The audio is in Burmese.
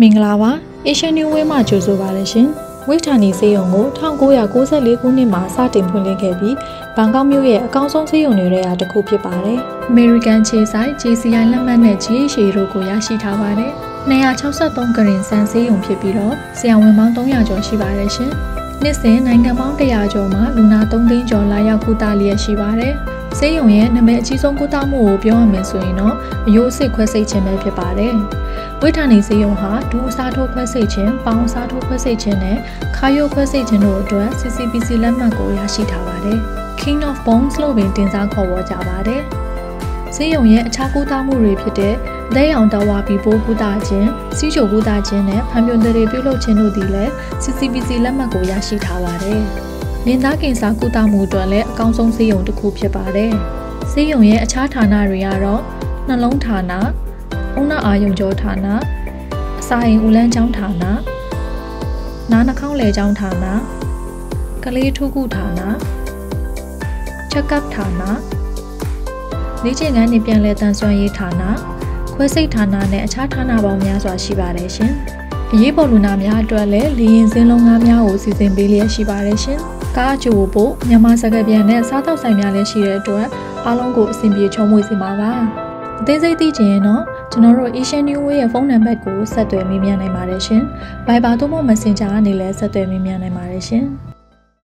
မင်္ဂလာပါ Asian New Way မှာကြိုဆိုပါရရှင်ဝိထာနီစေယုံကို1994ခုနှစ်မှာစတင်ဖွင့်လှစ်ခဲ့ပြီးဘန်ကောက်မြို့ရဲ့အကောင်းဆုံးစေယုံတွေထဲကတစ်ခုဖြစ်ပါတယ်။ American ခြေဆိုင် JCI လက်မှတ်နဲ့ GHA တို့ကိုရရှိထားပါတယ်။263ကရင်စံစေယုံဖြစ်ပြီးတော့ဆရာဝန်ပေါင်း300ကျော်ရှိပါတယ်ရှင်။နှစ်စဉ်နိုင်ငံပေါင်း100ကျော်မှာလူနာ3သိန်းကျော်လာရောက်ကုသလျက်ရှိပါတယ်။ ဆေးရုံရဲ့နာမည်အကြီးဆုံးကုသမှုကိုပြောရမယ်ဆိုရင်တော့အယိုးအစ်စ်ခွဲစိတ်ခြင်းပဲဖြစ်ပါတယ်။ဝိထာနီစေယုံဟာဒူအစားထိုးခွဲစိတ်ခြင်းပေါင်းအစားထိုးခွဲစိတ်ခြင်းနဲ့ခါယိုခွဲစိတ်ခြင်းတို့အတွက် CCPC လက်မှတ်ကိုရရှိထားပါတယ်။ King of Bones လို့ပင်တင်စားခေါ်ဝေါ်ကြပါတယ်။စေယုံရဲ့အခြားကုသမှုတွေဖြစ်တဲ့လက်ရောင်တဝါပီပိုးကုသခြင်းစီးချိုကုသခြင်းနဲ့ဖန်ပြွန်တွေပြုလုပ်ခြင်းတို့သည်လည်း CCPC လက်မှတ်ကိုရရှိထားပါတယ်။ လင်သားကင်ဆာကုသမှုအတွက်လည်းအကောင်းဆုံးစေယုံတစ်ခုဖြစ်ပါတယ်။စေယုံရဲ့အခြားဌာနတွေကတော့နှလုံးဌာနဦးနှအာယုံကျော်ဌာနအစာရင်ဦးလန်းကျောင်းဌာနနားနှာခေါင်းလယ်ကျောင်းဌာနကလေးထုခုဌာနချက်ကပ်ဌာနလေ့ကျင့်ခန်းနှင့်ပြန်လည်တန်ဆွမ်းရေးဌာနခွဲစိတ်ဌာနနဲ့အခြားဌာနပေါင်းများစွာရှိပါတယ်ရှင်။ အရေးပေါ်လူနာများအတွက်လည်းလေရင်စင်းလုံးငါးများကိုစီစဉ်ပေးလျက်ရှိပါတယ်ရှင်။ကားအချို့ဖို့မြန်မာစကားပြန်နဲ့စားတောက်ဆိုင်များလည်းရှိတဲ့အတွက်အားလုံးကိုအဆင်ပြေချုံးမွေစေပါပါ။အသေးစိတ်သိချင်ရင်တော့ကျွန်တော်တို့ Asian New Way ရဲ့ဖုန်းနံပါတ်ကိုဆက်သွယ်မေးမြန်းနိုင်ပါတယ်ရှင်။ Viber သို့မဟုတ် Messenger ကနေလည်းဆက်သွယ်မေးမြန်းနိုင်ပါတယ်ရှင်။